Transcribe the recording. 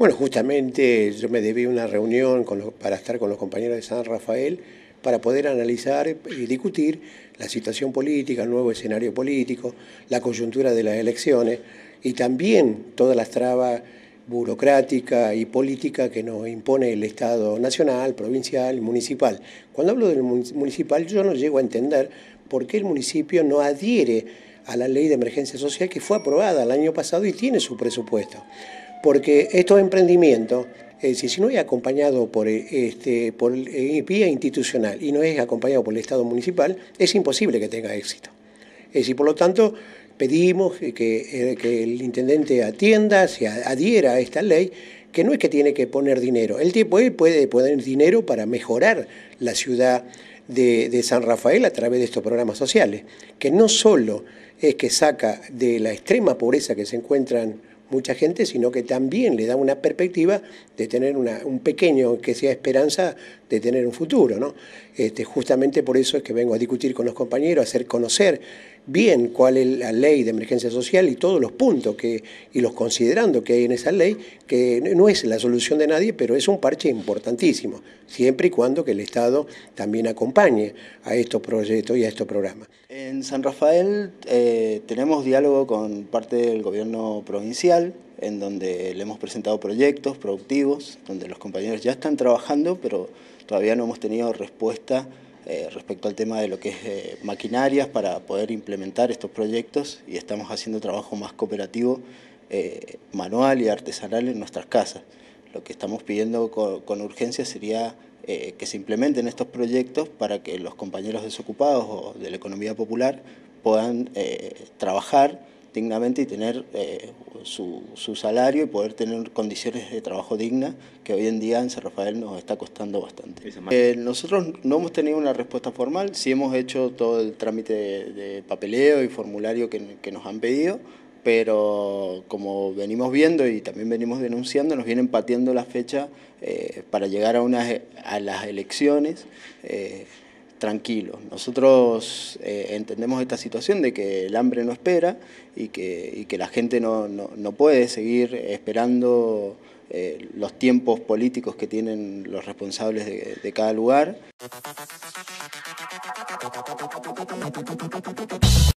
Bueno, justamente yo me debí una reunión para estar con los compañeros de San Rafael para poder analizar y discutir la situación política, el nuevo escenario político, la coyuntura de las elecciones y también todas las trabas burocráticas y políticas que nos impone el Estado nacional, provincial y municipal. Cuando hablo del municipal yo no llego a entender por qué el municipio no adhiere a la ley de emergencia social que fue aprobada el año pasado y tiene su presupuesto. Porque estos emprendimientos decir, si no es acompañado por, este, por eh, vía institucional y no es acompañado por el Estado municipal, es imposible que tenga éxito. Es decir, por lo tanto, pedimos que, eh, que el intendente atienda, se adhiera a esta ley, que no es que tiene que poner dinero, él puede poner dinero para mejorar la ciudad de, de, San Rafael a través de estos programas sociales, que no solo es que saca de la extrema pobreza que se encuentran mucha gente, sino que también le da una perspectiva de tener una, un pequeño, que sea esperanza de tener un futuro. ¿no? Este, justamente por eso es que vengo a discutir con los compañeros, a hacer conocer bien cuál es la ley de emergencia social y todos los puntos que, y los considerando que hay en esa ley, que no es la solución de nadie, pero es un parche importantísimo, siempre y cuando que el Estado también acompañe a estos proyectos y a estos programas. En San Rafael eh, tenemos diálogo con parte del gobierno provincial, en donde le hemos presentado proyectos productivos, donde los compañeros ya están trabajando, pero todavía no hemos tenido respuesta eh, respecto al tema de lo que es eh, maquinarias para poder implementar estos proyectos y estamos haciendo trabajo más cooperativo, eh, manual y artesanal en nuestras casas. Lo que estamos pidiendo con, urgencia sería que se implementen estos proyectos para que los compañeros desocupados o de la economía popular puedan trabajar dignamente y tener eh, su, salario y poder tener condiciones de trabajo dignas, que hoy en día en San Rafael nos está costando bastante. Eh, nosotros no hemos tenido una respuesta formal, sí hemos hecho todo el trámite de, papeleo y formulario que, nos han pedido, pero como venimos viendo y también venimos denunciando, nos vienen pateando la fecha eh, para llegar a, unas, a las elecciones tranquilo. Nosotros eh, entendemos esta situación de que el hambre no espera y que, la gente no, puede seguir esperando eh, los tiempos políticos que tienen los responsables de cada lugar.